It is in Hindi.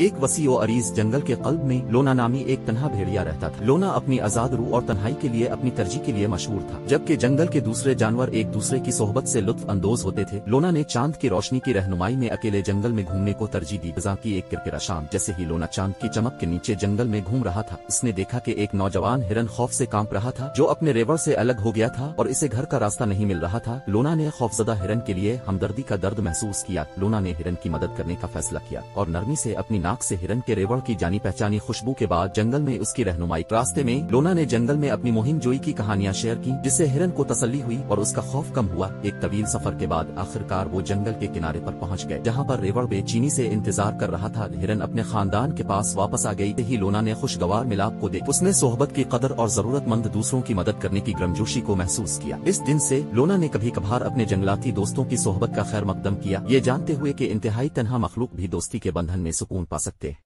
एक वसी और अरीज जंगल के कल्ब में लोना नामी एक तनहा भेड़िया रहता था। लोना अपनी आज़ाद रू और तन्हाई के लिए अपनी तरजीह के लिए मशहूर था। जबकि जंगल के दूसरे जानवर एक दूसरे की सोहबत से लुत्फ अंदोज होते थे। लोना ने चाँद की रोशनी की रहनुमाई में अकेले जंगल में घूमने को तरजीह दी। गजा की एक किरकिरा शाम, जैसे ही लोना चाँद की चमक के नीचे जंगल में घूम रहा था, उसने देखा की एक नौजवान हिरन खौफ से काँप रहा था, जो अपने रेवर से अलग हो गया था और इसे घर का रास्ता नहीं मिल रहा था। लोना ने खौफजदा हिरन के लिए हमदर्दी का दर्द महसूस किया। लोना ने हिरन की मदद करने का फैसला किया और नरमी से अपनी नाक से हिरन के रेवड़ की जानी पहचानी खुशबू के बाद जंगल में उसकी रहनुमाई। रास्ते में लोना ने जंगल में अपनी मुहिम जोई की कहानियाँ शेयर की, जिससे हिरन को तसल्ली हुई और उसका खौफ कम हुआ। एक तवील सफ़र के बाद आखिरकार वो जंगल के किनारे पर पहुँच गए, जहाँ पर रेवड़ बेचीनी से इंतज़ार कर रहा था। हिरन अपने खानदान के पास वापस आ गई, ही लोना ने खुशगवार मिलाप को देख उसने सोहबत की कदर और जरूरतमंद दूसरों की मदद करने की गमजोशी को महसूस किया। इस दिन से लोना ने कभी कभार अपने जंगलाती दोस्तों की सोहबत का खैर मकदम किया। ये जानते हुए कि इंतहाई तनहा मखलूक भी दोस्ती के बंधन में सुकून पा सकते।